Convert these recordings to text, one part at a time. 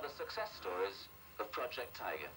of the success stories of Project Tiger.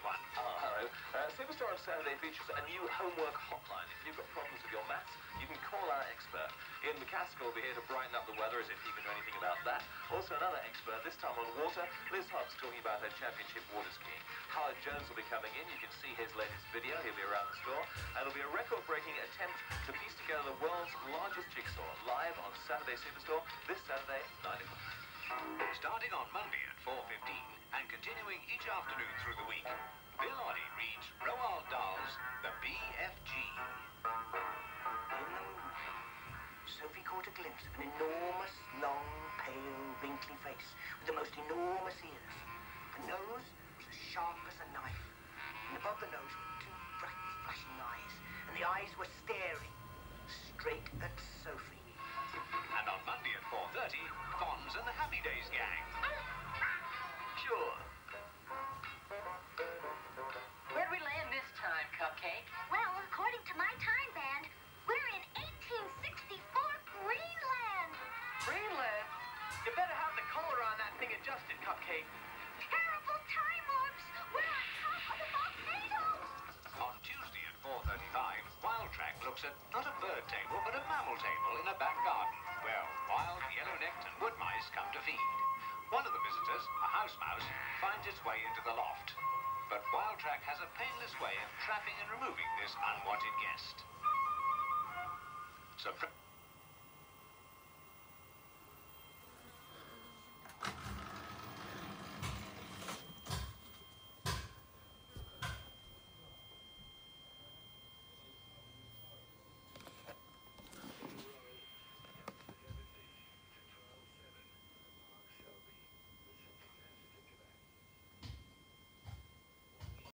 One. Oh, hello. Uh, Superstore on Saturday features a new homework hotline. If you've got problems with your maths, you can call our expert. Ian McCaskill will be here to brighten up the weather as if he can do anything about that. Also another expert, this time on water. Liz Hobbs talking about her championship water skiing. Howard Jones will be coming in. You can see his latest video. He'll be around the store. And it'll be a record-breaking attempt to piece together the world's largest jigsaw live on Saturday Superstore this Saturday, 9 o'clock. Starting on Monday at 4.15 and continuing afternoon through the week, Bill Oddie reads Roald Dahl's The BFG. In the moonlight, Sophie caught a glimpse of an enormous, long, pale, wrinkly face with the most enormous ears. The nose was as sharp as a knife, and above the nose were two bright, flashing eyes, and the eyes were staring straight at Sophie. And on Monday at 4.30, Fonz and the Happy Days gang. Sure. Time, Well, according to my time band, we're in 1864 Greenland. Greenland? You better have the color on that thing adjusted, Cupcake. Terrible time warps. We're on top of the volcano. On Tuesday at 4.35, Wild Track looks at not a bird table, but a mammal table in a back garden, where wild yellow-necked and wood mice come to feed. One of the visitors, a house mouse, finds its way into the loft. But Wild Track has a painless way of trapping and